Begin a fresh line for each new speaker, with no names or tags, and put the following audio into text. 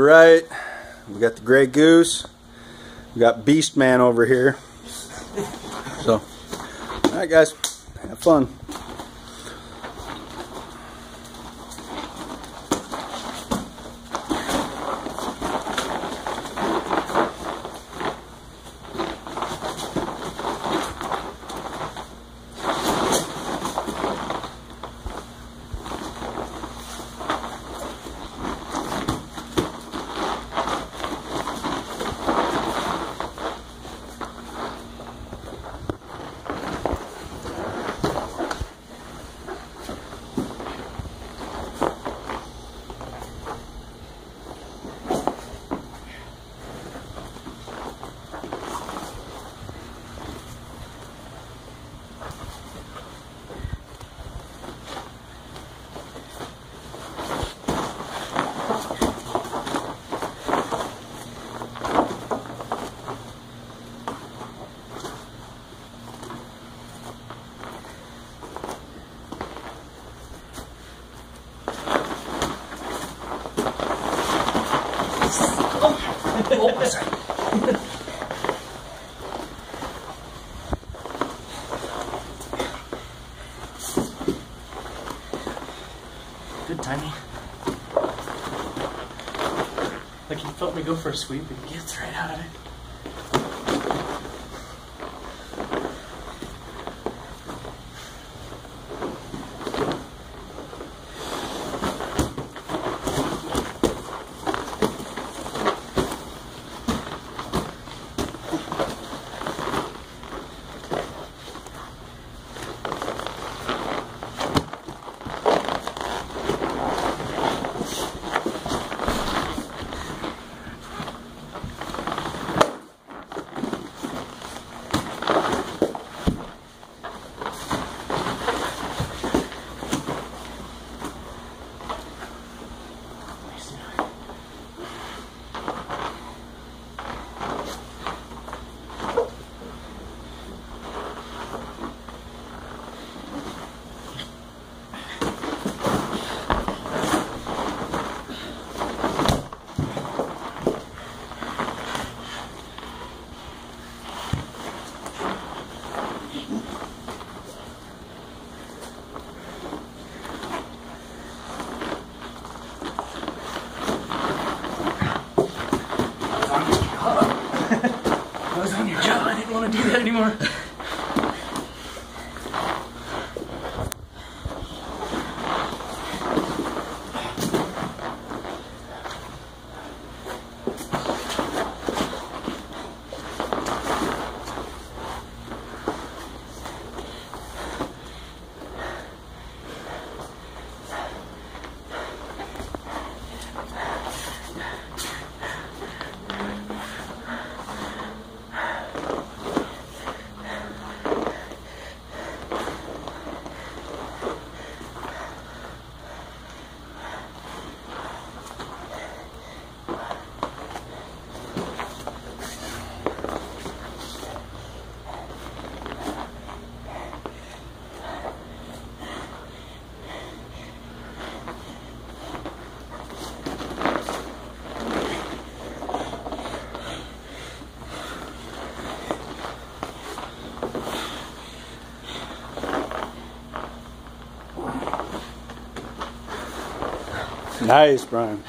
Right, we got the Grey Goose. We got Beast Man over here. So, all right, guys, have fun.
Oh. Good timing. Like he felt me go for a sweep and he gets right out of it. Anymore.
Nice, Brian.